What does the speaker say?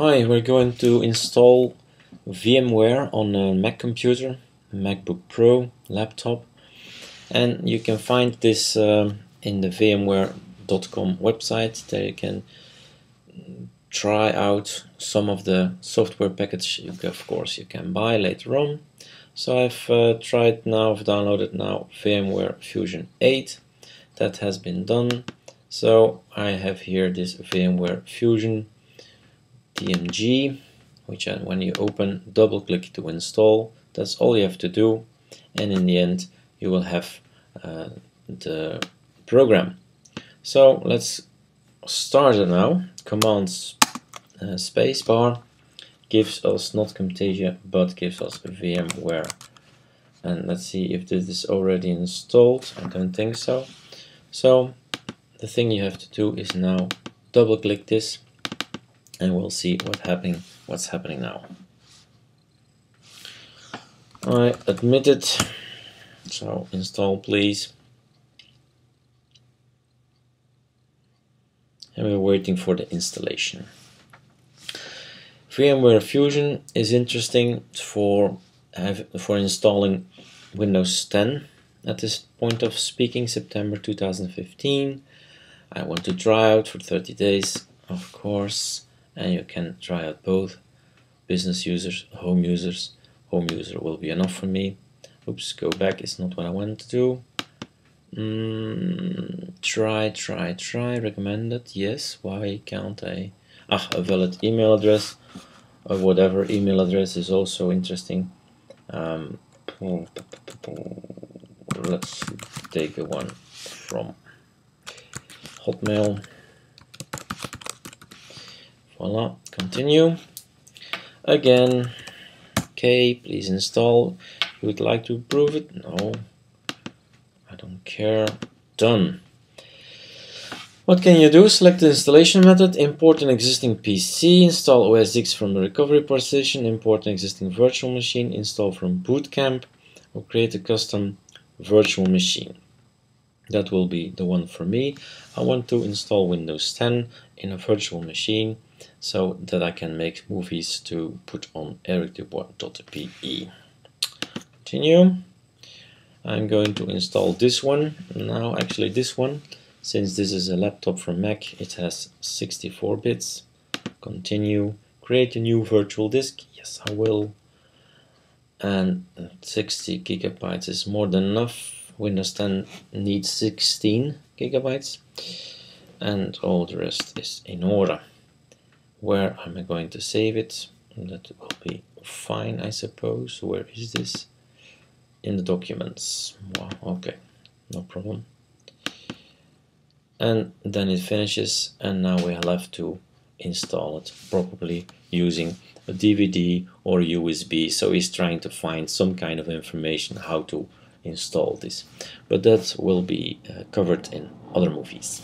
Hi, we're going to install VMware on a Mac computer, MacBook Pro laptop, and you can find this um, in the VMware.com website. There you can try out some of the software package. You, of course, you can buy later on. So I've uh, tried now, I've downloaded now VMware Fusion 8. That has been done. So I have here this VMware Fusion DMG, which uh, when you open, double click to install. That's all you have to do. And in the end, you will have uh, the program. So let's start it now. Commands uh, spacebar gives us not Camtasia, but gives us VMware. And let's see if this is already installed. I don't think so. So the thing you have to do is now double click this and we'll see what happening what's happening now. I admit it. So install please. And we're waiting for the installation. VMware Fusion is interesting for have, for installing Windows 10 at this point of speaking September 2015 I want to try out for 30 days of course and you can try out both. Business users home users home user will be enough for me. Oops go back it's not what I wanted to do. Mm, try try try recommended yes why can't I? Ah a valid email address or whatever email address is also interesting. Um, let's take a one from Hotmail. Voila, continue. Again, okay, please install. You would like to approve it? No, I don't care. Done. What can you do? Select the installation method, import an existing PC, install OS X from the recovery partition, import an existing virtual machine, install from Boot Camp, or create a custom virtual machine that will be the one for me. I want to install Windows 10 in a virtual machine so that I can make movies to put on erikdubois.be. Continue. I'm going to install this one. Now actually this one since this is a laptop from Mac it has 64 bits. Continue. Create a new virtual disk. Yes I will. And 60 gigabytes is more than enough. Windows 10 needs 16 gigabytes. And all the rest is in order. Where am I going to save it? That will be fine, I suppose. Where is this? In the documents. Wow, okay, no problem. And then it finishes, and now we have to install it properly using a DVD or USB. So he's trying to find some kind of information how to install this but that will be uh, covered in other movies